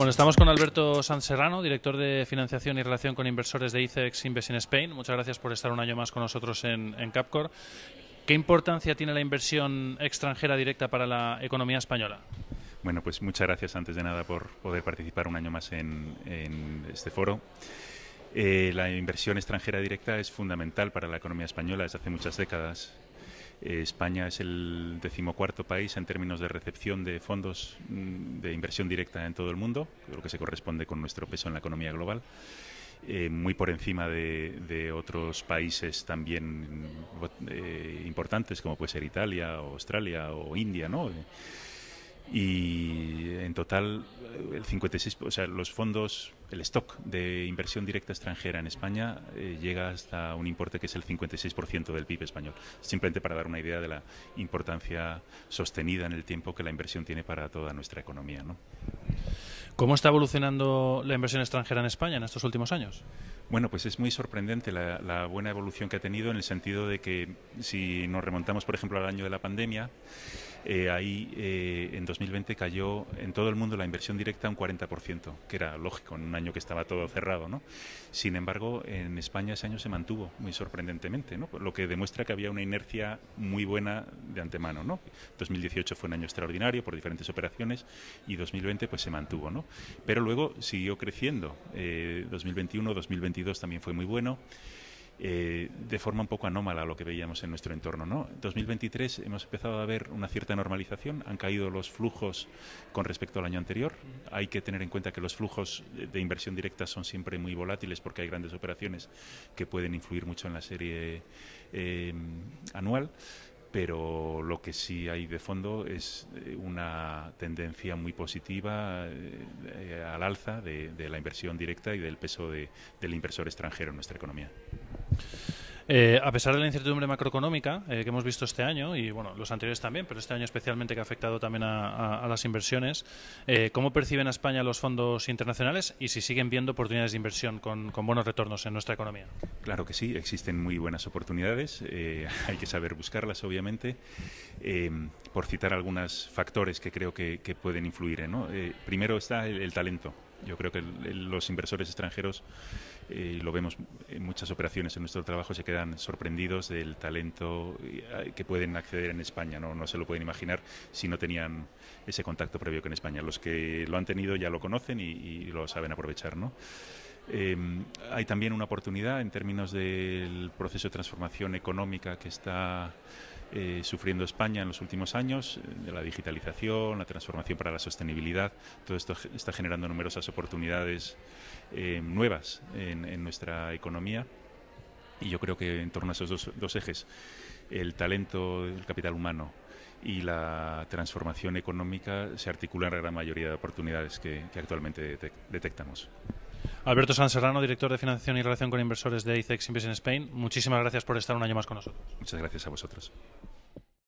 Bueno, estamos con Alberto Sanserrano, director de financiación y relación con inversores de ICEX Invest in Spain. Muchas gracias por estar un año más con nosotros en, Capcor. ¿Qué importancia tiene la inversión extranjera directa para la economía española? Bueno, pues muchas gracias antes de nada por poder participar un año más en, este foro. Eh, la inversión extranjera directa es fundamental para la economía española desde hace muchas décadas. Eh, España es el decimocuarto país en términos de recepción de fondos mm, de inversión directa en todo el mundo, lo que se corresponde con nuestro peso en la economía global. Eh, muy por encima de, otros países también eh, importantes como puede ser Italia o Australia o India, ¿no? Y en total el 56, o sea, los fondos, el stock de inversión directa extranjera en España eh, llega hasta un importe que es el 56% del PIB español. Simplemente para dar una idea de la importancia sostenida en el tiempo que la inversión tiene para toda nuestra economía, ¿no? ¿Cómo está evolucionando la inversión extranjera en España en estos últimos años? Bueno, pues es muy sorprendente la, buena evolución que ha tenido en el sentido de que si nos remontamos, por ejemplo, al año de la pandemia, eh, ahí eh, en 2020 cayó en todo el mundo la inversión directa un 40%, que era lógico en un año que estaba todo cerrado, ¿no? Sin embargo, en España ese año se mantuvo muy sorprendentemente, ¿no? Lo que demuestra que había una inercia muy buena de antemano, ¿no? 2018 fue un año extraordinario por diferentes operaciones y 2020 pues se mantuvo, ¿no? Pero luego siguió creciendo. 2021, eh, 2022 también fue muy bueno. Eh, de forma un poco anómala a lo que veíamos en nuestro entorno. ¿no? 2023 hemos empezado a ver una cierta normalización, han caído los flujos con respecto al año anterior. Hay que tener en cuenta que los flujos de inversión directa son siempre muy volátiles porque hay grandes operaciones que pueden influir mucho en la serie eh, anual pero lo que sí hay de fondo es eh, una tendencia muy positiva eh, al alza de, la inversión directa y del peso del inversor extranjero en nuestra economía. Eh, a pesar de la incertidumbre macroeconómica eh, que hemos visto este año, y bueno, los anteriores también, pero este año especialmente que ha afectado también a, las inversiones, eh, ¿cómo perciben a España los fondos internacionales y si siguen viendo oportunidades de inversión con, buenos retornos en nuestra economía? Claro que sí, existen muy buenas oportunidades, hay que saber buscarlas, obviamente. por citar algunos factores que creo que, pueden influir. ¿no? primero está el talento. Yo creo que los inversores extranjeros, eh, y lo vemos en muchas operaciones en nuestro trabajo, se quedan sorprendidos del talento eh, que pueden acceder en España. ¿no? no se lo pueden imaginar si no tenían ese contacto previo en España. Los que lo han tenido ya lo conocen y, lo saben aprovechar. ¿no? Em, hay también una oportunidad en términos del proceso de transformación económica que está eh, sufriendo España en los últimos años, eh, de la digitalización, la transformación para la sostenibilidad. Todo esto está generando numerosas oportunidades eh, nuevas en, nuestra economía. Y yo creo que en torno a esos dos, ejes, el talento, el capital humano y la transformación económica, se articulan la gran mayoría de oportunidades que, actualmente detectamos. Alberto San Serrano, director de financiación y relación con inversores de ICEX Invest in Spain, muchísimas gracias por estar un año más con nosotros. Muchas gracias a vosotros.